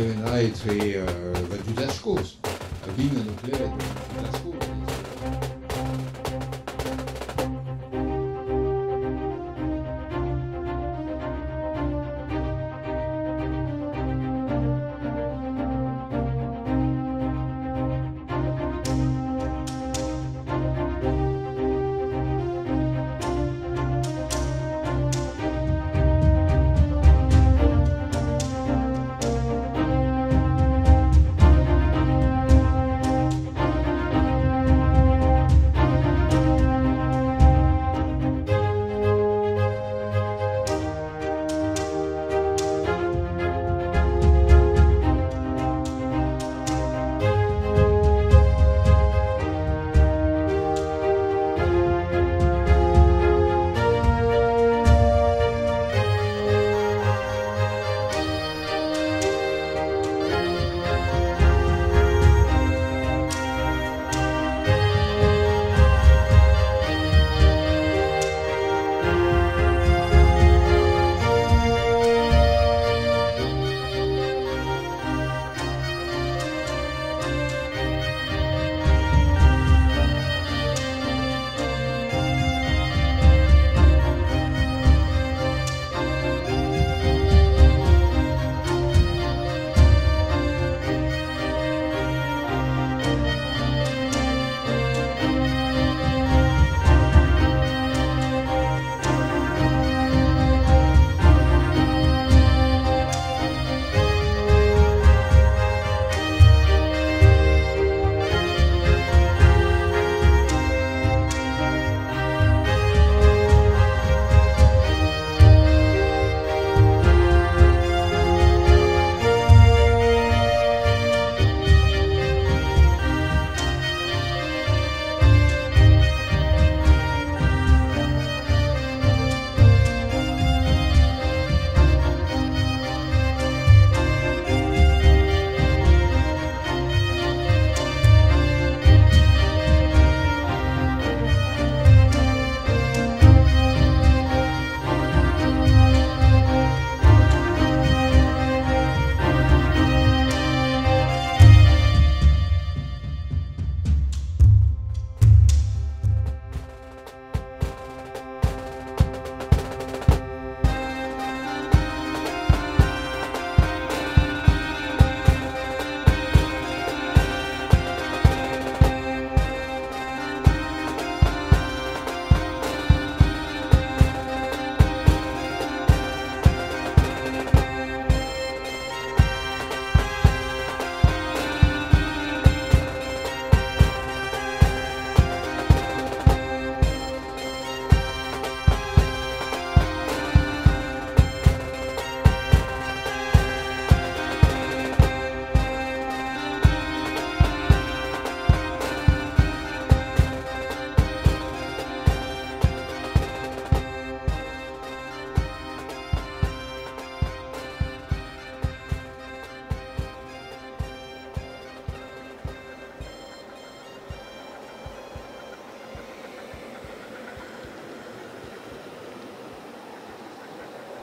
Seven Eyes et euh, bah, du Dash Coast.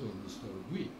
cadre de l'histoire, week.